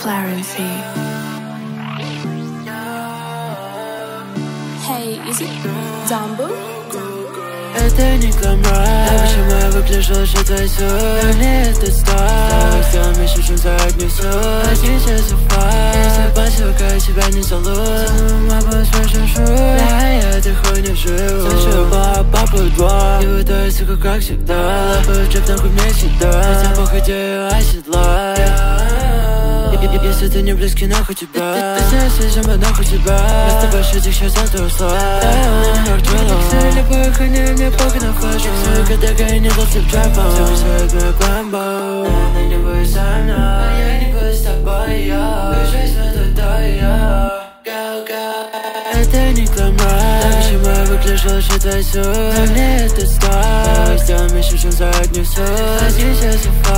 Florency. Hey, is it Dumbo? Это не гламур А почему я выгляжу лучше твоей суть Мне это стоит Сделал меньше, чем за одну суть Один час Если пока тебя не зовут Ума посмотришь Да, я этой хуйню живу Слышу по папу двор И выдаю, сука, как всегда Лапаю джип, нахуй мне сюда Хотя походею оседлать если ты не близкий, нахуй тебя. Ты слишком нахуй тебя. Я с тобой шутик, сейчас это услышь Все любые хуйни, мне похуй на флешек Сука, так я не дал тебе джапом Все рисует мою бомбу Ты не будешь со мной А я не буду с тобой, я. Жизнь это то я. Go, go Это не гламур. Так почему я выгляжу лучше твоей Но мне это стоит Сделал меньше, чем за одну суть Один час и факт Пока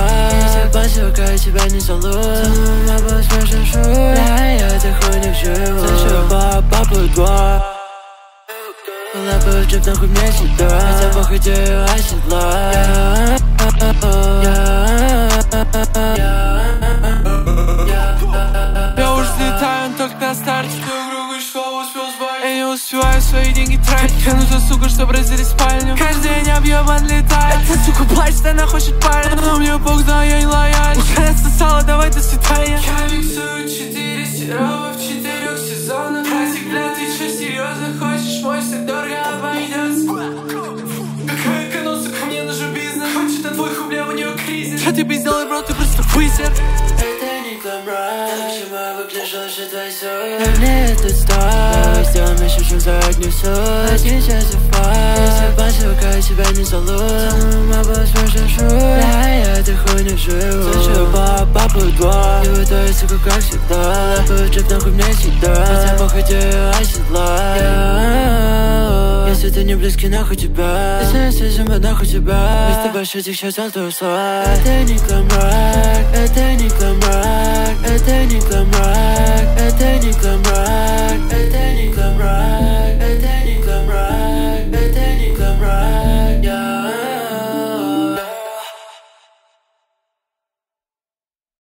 тебя не зовут Ума посмотришь Да, я этой хуйню вживу Слышу по папу двор Лапаю джип, нахуй мне сюда. Хотя походею оседлать. Я успеваю свои деньги тратить Я нужна сука, чтобы разделить спальню. Каждый день объем отлетает Эта сука плачет, она хочет парня. Но мне бог, да, я не лояльный Уже отсосала, давай до свидания. Я миксую четыре серова в четырех сезонах. Братик, бля, ты че, серьезно хочешь? Мой сыр дорого обойдется? Какая эконом, сука, мне нужен бизнес? Хочет на твой хубле, у нее кризис. Что ты сделай, бро, ты просто высер Это не гламур Так почему я выгляжу лучше твоей суть Но мне это стоит Сделал меньше, чем за одну суть. Один час и факт Если пока я тебя не зовут Ума посмотришь Да, я этой хуйню живу. Слышу по папу двор И выдаю, сука, как всегда. Лапаю джип, нахуй мне сюда Хотя походею оседлать Если ты не близкий, нахуй тебя. Если я слишком нахуй тебя. С тобой шутик, сейчас он твой слайд. Это не гламур Это не гламур Это не гламур Это не гламур Это не гламур